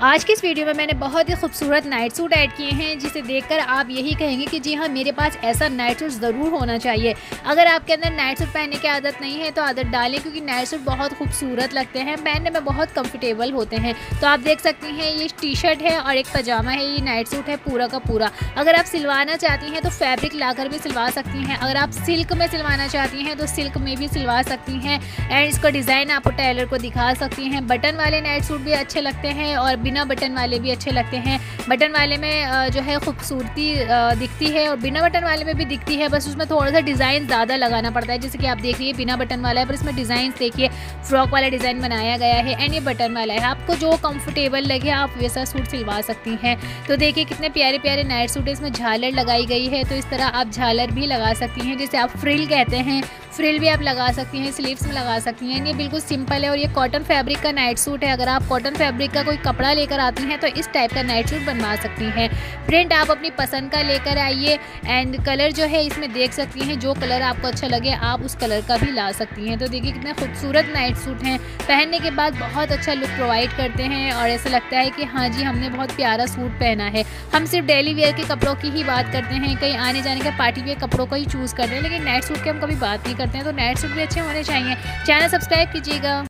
आज की इस वीडियो में मैंने बहुत ही खूबसूरत नाइट सूट ऐड किए हैं, जिसे देखकर आप यही कहेंगे कि जी हाँ मेरे पास ऐसा नाइट सूट ज़रूर होना चाहिए। अगर आपके अंदर नाइट सूट पहनने की आदत नहीं है तो आदत डालें, क्योंकि नाइट सूट बहुत खूबसूरत लगते हैं, पहनने में बहुत कंफर्टेबल होते हैं। तो आप देख सकती हैं, ये टी शर्ट है और एक पजामा है, ये नाइट सूट है पूरा का पूरा। अगर आप सिलवाना चाहती हैं तो फैब्रिक ला भी सिलवा सकती हैं। अगर आप सिल्क में सिलवाना चाहती हैं तो सिल्क में भी सिलवा सकती हैं। एंड इसका डिज़ाइन आपको टेलर को दिखा सकती हैं। बटन वाले नाइट सूट भी अच्छे लगते हैं और बिना बटन वाले भी अच्छे लगते हैं। बटन वाले में जो है खूबसूरती दिखती है और बिना बटन वाले में भी दिखती है। बस उसमें थोड़ा सा डिज़ाइन ज़्यादा लगाना पड़ता है। जैसे कि आप देख देखिए बिना बटन वाला है, पर इसमें डिज़ाइन देखिए, फ्रॉक वाला डिज़ाइन बनाया गया है एंड ये बटन वाला है। आपको जो कम्फर्टेबल लगे, आप वैसा सूट सिलवा सकती हैं। तो देखिए कितने प्यारे प्यारे नाइट सूट इसमें झालर लगाई गई है तो इस तरह आप झालर भी लगा सकती हैं, जैसे आप फ्रिल कहते हैं। फ्रिल भी आप लगा सकती हैं, स्लीव्स में लगा सकती हैं। ये बिल्कुल सिंपल है और ये कॉटन फैब्रिक का नाइट सूट है। अगर आप कॉटन फैब्रिक का कोई कपड़ा लेकर आती हैं तो इस टाइप का नाइट सूट बनवा सकती हैं। प्रिंट आप अपनी पसंद का लेकर आइए एंड कलर जो है इसमें देख सकती हैं। जो कलर आपको अच्छा लगे, आप उस कलर का भी ला सकती हैं। तो देखिए कितने खूबसूरत नाइट सूट हैं। पहनने के बाद बहुत अच्छा लुक प्रोवाइड करते हैं और ऐसा लगता है कि हाँ जी, हमने बहुत प्यारा सूट पहना है। हम सिर्फ़ डेली वेयर के कपड़ों की ही बात करते हैं। कहीं आने जाने के पार्टी वेयर कपड़ों का ही चूज़ करते हैं, लेकिन नाइट सूट की हम कभी बात नहीं करते। हैं तो नेट्स भी अच्छे होने चाहिए। चैनल सब्सक्राइब कीजिएगा।